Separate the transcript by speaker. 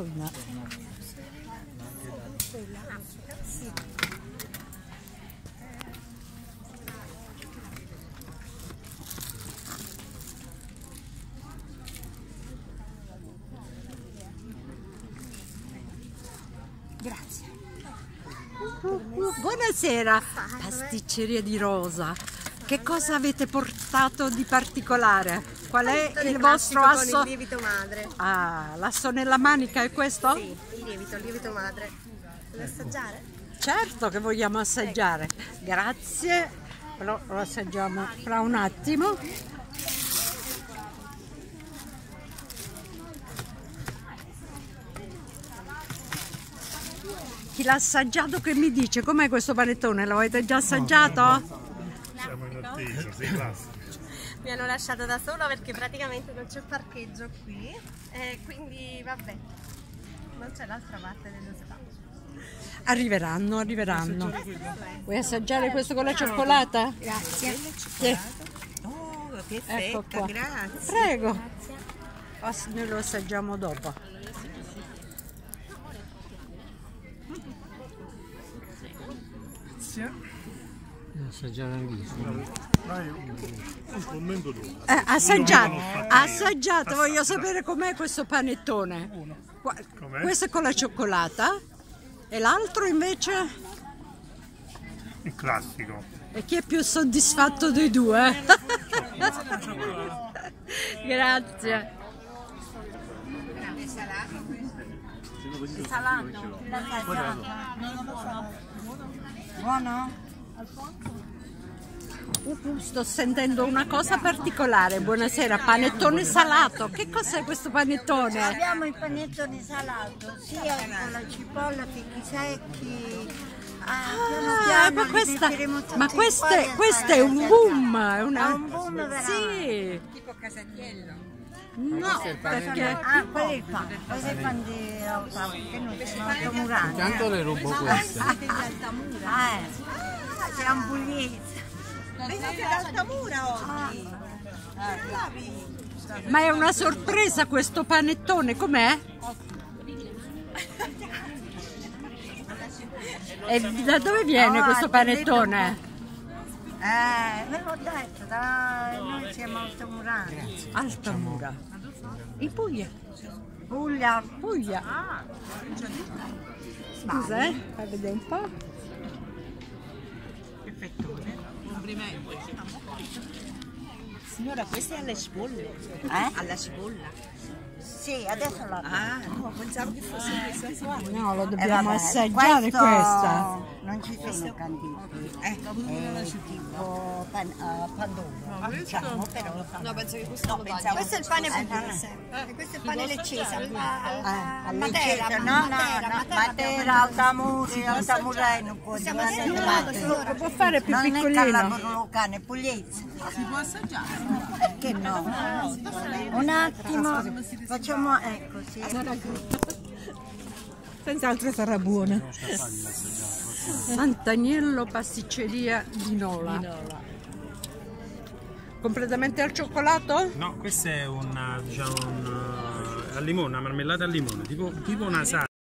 Speaker 1: panettone.
Speaker 2: Grazie.
Speaker 1: Buonasera, pasticceria di Rosa. Che cosa avete portato di particolare? Qual è il vostro
Speaker 2: Con
Speaker 1: asso?
Speaker 2: il lievito madre.
Speaker 1: Ah, l'asso nella manica è questo?
Speaker 2: Sì, il lievito, il lievito madre. Vuoi assaggiare?
Speaker 1: Certo che vogliamo assaggiare. Grazie. Lo, lo assaggiamo fra un attimo. Chi l'ha assaggiato che mi dice com'è questo panettone? L'avete già assaggiato?
Speaker 3: Siamo in attesa, sei classico.
Speaker 2: Mi hanno lasciato da sola perché praticamente non c'è parcheggio qui e quindi vabbè, non c'è l'altra parte dello spazio.
Speaker 1: Arriveranno, arriveranno. Vuoi assaggiare questo con la cioccolata?
Speaker 2: Grazie.
Speaker 1: Sì.
Speaker 2: Oh, che
Speaker 1: Ecco qua.
Speaker 2: grazie.
Speaker 1: Prego. Ass- Noi lo assaggiamo dopo.
Speaker 4: Assaggiare
Speaker 3: un commento tu.
Speaker 1: Eh,
Speaker 3: io.
Speaker 1: assaggiate, voglio sapere com'è questo panettone. Qua-
Speaker 3: Com'è?
Speaker 1: Questo è con la cioccolata e l'altro invece
Speaker 3: Il classico.
Speaker 1: e chi è più soddisfatto dei due? Grazie. Uh, Sto sentendo una cosa particolare. Buonasera, panettone salato. Che cos'è questo panettone?
Speaker 5: Abbiamo il panettone salato, sia con la cipolla, fichi secchi. Ah, piano
Speaker 1: Ah,
Speaker 5: piano
Speaker 1: ma questa, ma
Speaker 5: qua
Speaker 1: questo, è- questo è un boom, è una...
Speaker 5: È un boom veramente.
Speaker 1: Sì. No, perché
Speaker 5: Ah, quello è il pane, questo è il pane di Lautaro, che noi siamo altomurani.
Speaker 4: Intanto le rubo queste.
Speaker 5: Ah, eh. Siamo pugliesi.
Speaker 2: Venite da Altamura oggi.
Speaker 1: ma è una sorpresa questo panettone, com'è? E da dove viene
Speaker 5: No,
Speaker 1: questo panettone?
Speaker 5: Eh, ve l'ho detto, da... noi siamo altomurani.
Speaker 1: Altamura. In Puglia.
Speaker 5: Puglia,
Speaker 1: Puglia. Scusa, eh? Fai vedere un po'.
Speaker 6: Signora, questa è alla cipolla?
Speaker 5: eh?
Speaker 6: Alla cipolla?
Speaker 5: Sì, adesso la
Speaker 6: Ah, no, pensavo che fosse questa qua.
Speaker 1: No, lo
Speaker 5: Eh,
Speaker 1: dobbiamo
Speaker 5: vabbè,
Speaker 1: assaggiare
Speaker 5: questo
Speaker 1: questa.
Speaker 5: Non ci sono canditi. Eh, è tipo pan, uh, pandoro, diciamo, però.
Speaker 6: No, penso che questo lo
Speaker 5: pensavo-
Speaker 2: Questo è il pane pugliese e questo è il pane leccese. al- al-
Speaker 5: Ah,
Speaker 2: al
Speaker 5: Matera,
Speaker 2: Matera,
Speaker 5: no, no,
Speaker 2: Matera,
Speaker 5: no,
Speaker 2: Matera,
Speaker 5: Matera, Altamuri, Altamurei non può
Speaker 2: Possiamo no,
Speaker 1: Lo può fare più
Speaker 5: Non è
Speaker 1: piccolino.
Speaker 5: Calabro-Lucano, è pugliese. Si può assaggiare? Perché no? Un attimo, facciamo, ecco, sì.
Speaker 1: Senz'altro sarà buona. Sant'Agnello pasticceria di Nola. Completamente al cioccolato?
Speaker 7: No, questo è un, diciamo, un, eh, al limone, una marmellata al limone, tipo, tipo una salsa.